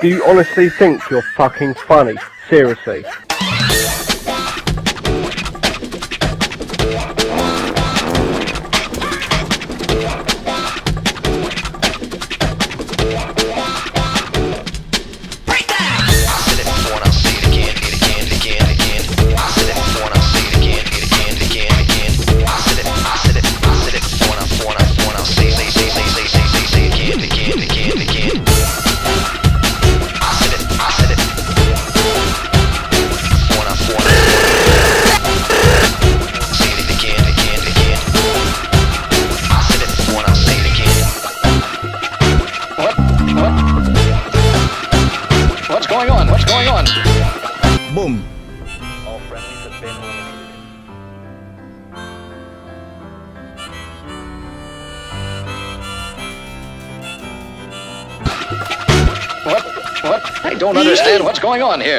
Do you honestly think you're fucking funny? Seriously. going on? Boom. All friendlies have been eliminated. What? What? I don't understand what's going on here.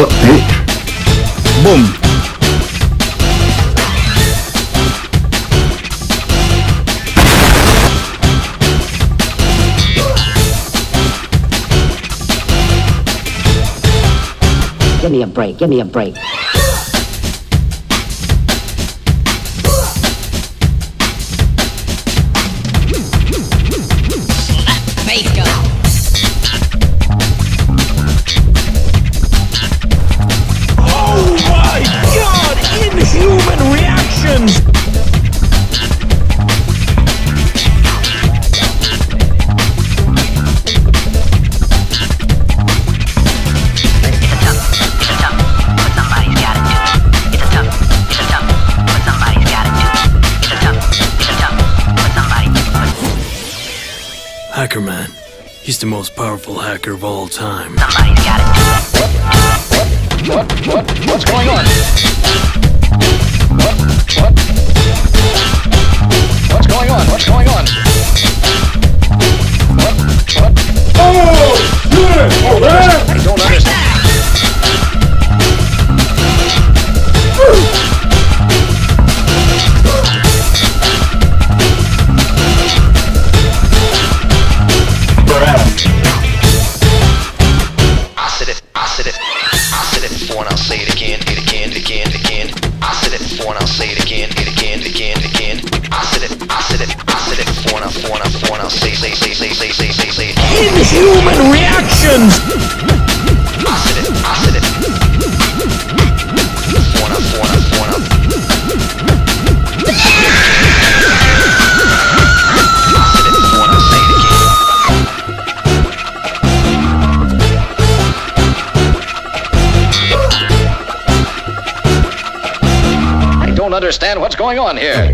Boom. Give me a break. Give me a break. He's the most powerful hacker of all time. Somebody's got it. What? What? what? What's going on? don't understand what's going on here.